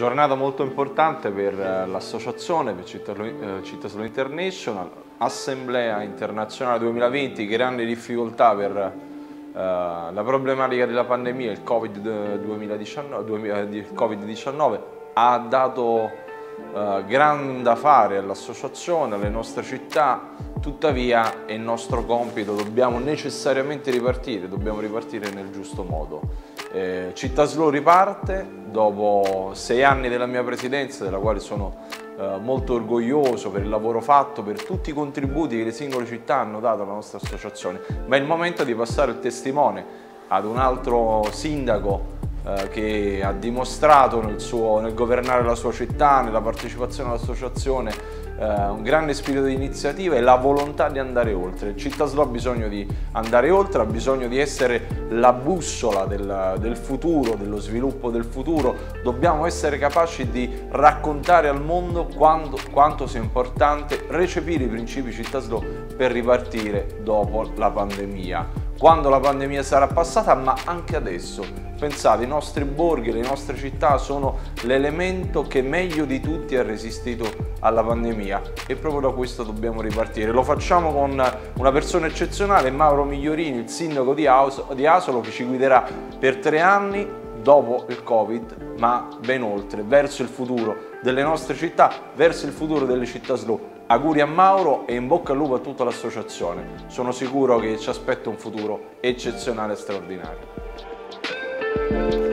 Giornata molto importante per eh, l'associazione, per Città International, Assemblea Internazionale 2020, grandi difficoltà per uh, la problematica della pandemia, il Covid-19 COVID ha dato gran da fare all'associazione, alle nostre città, tuttavia è nostro compito, dobbiamo necessariamente ripartire, dobbiamo ripartire nel giusto modo. Eh, Città Slow riparte dopo sei anni della mia presidenza, della quale sono eh, molto orgoglioso per il lavoro fatto, per tutti i contributi che le singole città hanno dato alla nostra associazione, ma è il momento di passare il testimone ad un altro sindaco eh, che ha dimostrato nel, suo, nel governare la sua città, nella partecipazione all'associazione, eh, un grande spirito di iniziativa e la volontà di andare oltre. Città Slow ha bisogno di andare oltre, ha bisogno di essere la bussola del, del futuro, dello sviluppo del futuro. Dobbiamo essere capaci di raccontare al mondo quanto, quanto sia importante recepire i principi Città Slow per ripartire dopo la pandemia quando la pandemia sarà passata, ma anche adesso. Pensate, i nostri borghi, le nostre città sono l'elemento che meglio di tutti ha resistito alla pandemia e proprio da questo dobbiamo ripartire. Lo facciamo con una persona eccezionale, Mauro Migliorini, il sindaco di, Asolo, che ci guiderà per tre anni dopo il Covid, ma ben oltre, verso il futuro delle nostre città, verso il futuro delle città slow. Auguri a Mauro e in bocca al lupo a tutta l'associazione. Sono sicuro che ci aspetta un futuro eccezionale e straordinario.